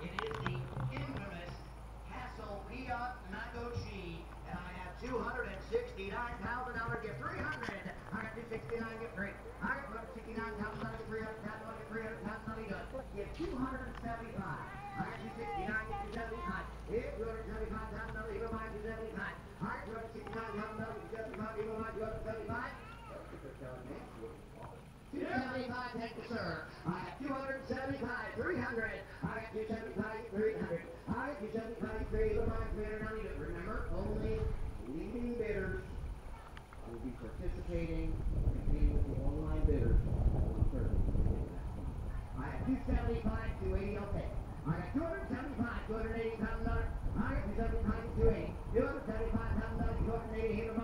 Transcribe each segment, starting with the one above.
It is the infamous Castle Piatt Mago G, and I have $269,000, get 300 I got 269, get 3 I got $269,000,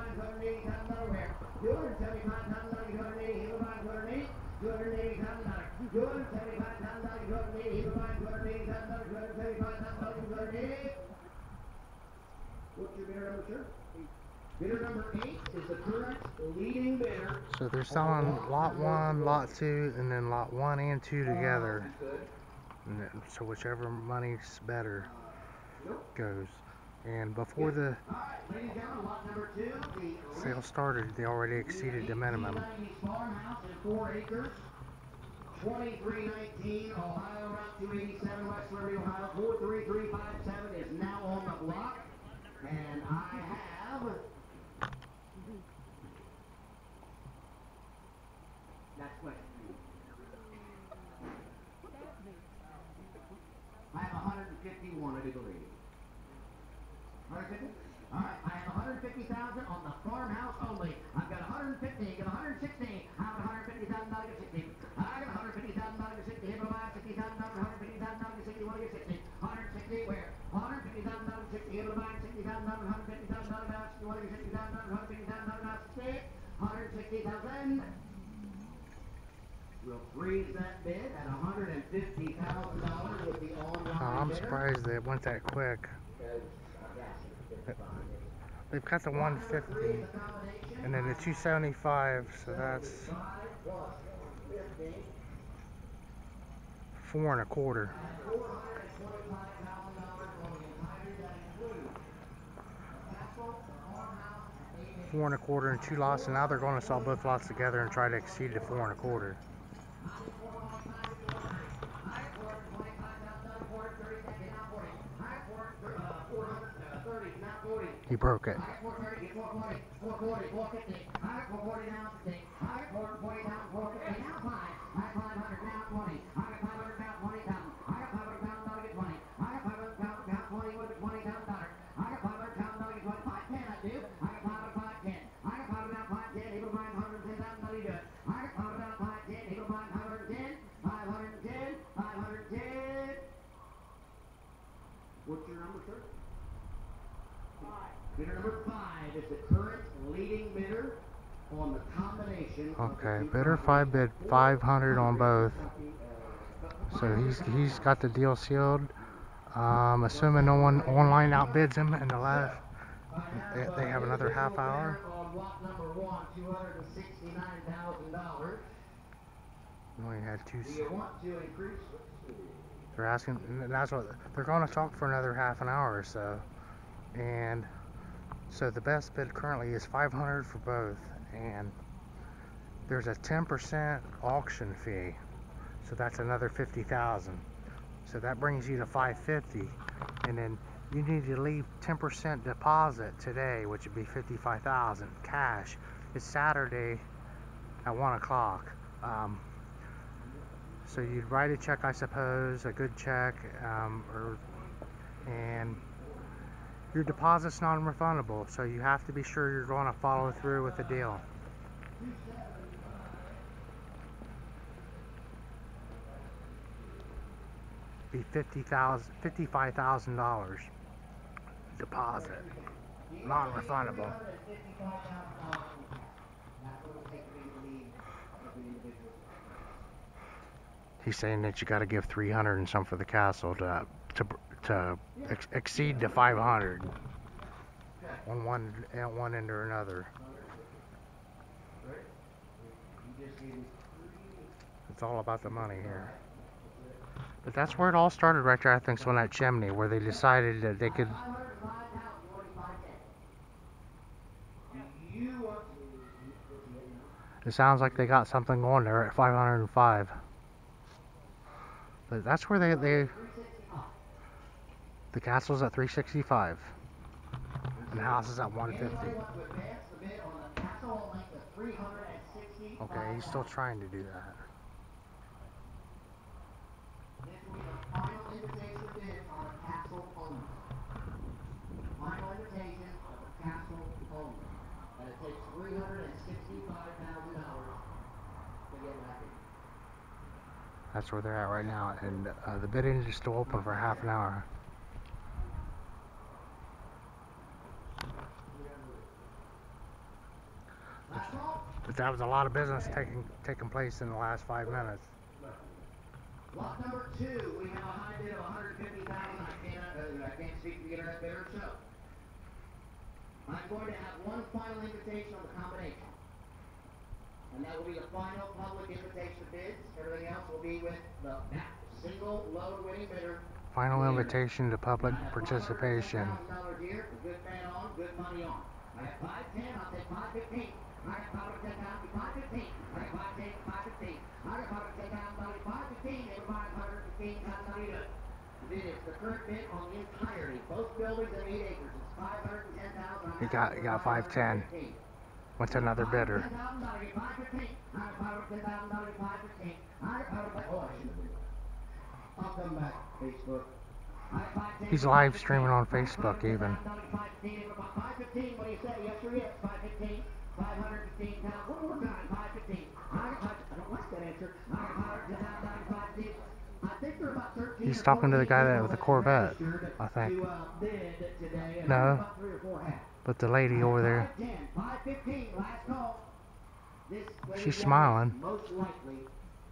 eighty. Two hundred eighty thousand dollars. Two hundred seventy-five thousand dollars, two hundred eighty, here mine, two hundred eighty thousand dollars, two hundred seventy-five thousand dollars, two hundred eighty. What's your bidder number, sir? Bidder number eight is the current leading bidder. So they're selling lot one, lot two, and then lot one and two together. Good. And then- so whichever money's better goes. And before the All right, ladies and gentlemen, lot number two, the sale started, they already exceeded the minimum. 1890s farmhouse in four acres, 2319 Ohio Route 287, West Liberty, Ohio. 43357 is now on the block. And I have. That's what. I have 151, I do believe. 150? All right, I have 150,000 on the farmhouse only. I've got 150, got 160. I have 150,000 dollars to 60. I got 150,000 dollars to 60. Here, bye 60,000 dollars, 150,000 dollars to 60. What do you 60? 160 where? 150,000 dollars to 60. Here, bye 60,000 dollars, 150,000 dollars now. 60. What do you 60,000 dollars, 150,000 dollars now? 60. 160,000. We'll freeze that bid at $150,000 with the online Oh, I'm surprised they went that quick. They've got the 150 and then the 275, so that's four and a quarter. Four and a quarter and two lots, and now they're going to sell both lots together and try to exceed the four and a quarter. He broke it. What's your number, sir? Bidder number five is the current leading bidder on the combination. Okay, bidder five bid 500 on both. So he's he's got the deal sealed. Um, assuming no one online outbids him in the last, they, they have another half hour. On lot number one, two hundred and sixty-nine thousand. We only had two. Do s- you want to increase? They're asking, that's what they're going to talk for another half an hour or so. And so the best bid currently is 500 for both, and there's a 10% auction fee, so that's another 50,000. So that brings you to 550, and then you need to leave 10% deposit today, which would be 55,000 cash. It's Saturday at one o'clock. Um, so you'd write a check, I suppose, a good check, um, or and your deposit's non-refundable, so you have to be sure you're going to follow through with the deal. Be fifty thousand, fifty-five thousand dollars deposit, non-refundable. He's saying that you got to give 300 and some for the castle to to to ex- exceed the 500 on one at one end or another. It's all about the money here. But that's where it all started right there, I think, so on that chimney, where they decided that they could. It sounds like they got something going there at 505. But that's where they, they. The castle's at 365 and the house is at 150. Anybody want to advance the bid on the castle length of three hundred and sixty-five? Okay, he's still trying to do that. That's where they're at right now, and uh, the bidding is still open for half an hour. Last call? But that was a lot of business taking taking place in the last five minutes. Lot number two, we have a high bid of hundred fifty thousand, I cannot, uh, I can't speak to the internet bidder, so. I'm going to have one final invitation on the combination. And that will be the final public invitation to bids, everything else will be with the, single low winning bidder. Final invitation to public participation. Thousand dollars a year, good on, good money on. I got five he got, he got 510. What's another bidder? He's live streaming on Facebook even. Five fifteen, five fifteen, what do you say? Yes or yes? Five fifteen, five hundred fifteen thousand, one more time, five fifteen. I got I don't like that answer. I got five hundred ten thousand, five fifteen. I think they're about thirteen. He's talking to the guy that with the Corvette, I think. To, uh, bid today, and No. about three or four have. But the lady over there, Five ten, five fifteen, last call. This, ladies She's smiling. Most likely,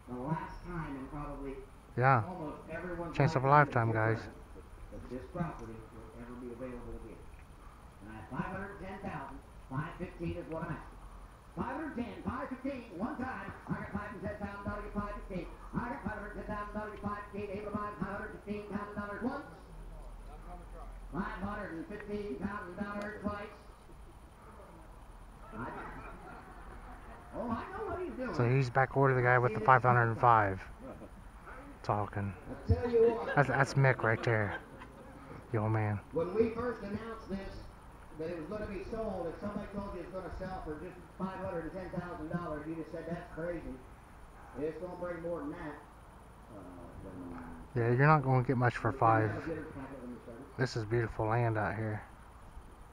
the last time in probably yeah, Chance of a lifetime guys. This property will ever be available again. And I have five hundred ten thousand, five fifteen is what I'm asking. Five hundred ten, five fifteen, one time, I got five hundred ten thousand dollars, five fifteen. I got five hundred ten thousand dollars, five fifteen, able to buy five hundred fifteen thousand dollars once. Five hundred and fifteen thousand dollars twice. I- Oh, I know what he's doing. so he's back over to the guy with the 505 talking. I tell you what. That's, that's Mick right there, the old man. When we first announced this, that it was gonna be sold, if somebody told you it was gonna sell for just five hundred and ten thousand dollars, you just said, that's crazy. It's gonna bring more than that. Uh, Yeah, you're not going to get much for five. Five This is beautiful land out here.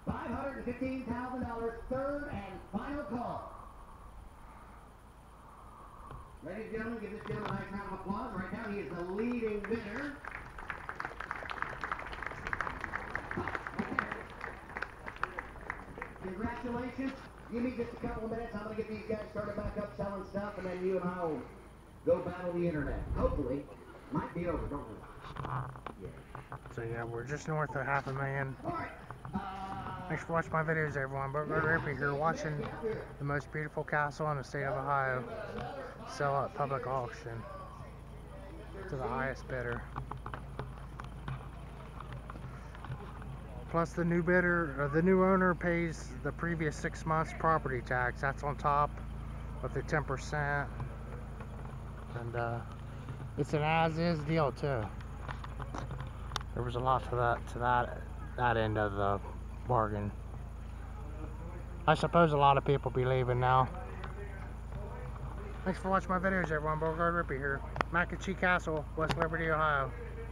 $515,000, third and final call. Ladies and gentlemen, give this gentleman a nice round of applause. Right now, he is the leading bidder. Congratulations. Give me just a couple of minutes. I'm going to get these guys started back up selling stuff, and then you and I will go battle the internet. Hopefully. Might be over, don't we? So yeah, we're just north of half a million. Right. Uh, Thanks for watching my videos, everyone. But Rippy here, watching the most beautiful castle in the state of Ohio sell at public auction to the highest bidder. Plus, the new bidder, the new owner, pays the previous six months property tax. That's on top of the 10%. And uh, it's an as-is deal too. There was a lot to that to that that end of the bargain. I suppose a lot of people be leaving now. Thanks for watching my videos, everyone. Boregard Rippy here. Mac-O-Chee Castle, West Liberty, Ohio.